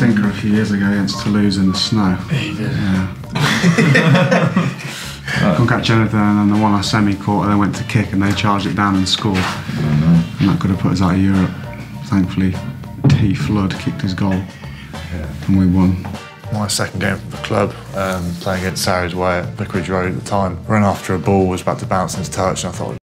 Stinker a few years ago against Toulouse in the snow. He did. Couldn't catch anything, and then the one I semi-caught, and then went to kick, and they charged it down and scored. Mm-hmm. And that could have put us out of Europe. Thankfully, T Flood kicked his goal, and we won. My second game for the club, um, playing against Sarries Way at Vicarage Road at the time. Ran after a ball, was about to bounce into touch, and I thought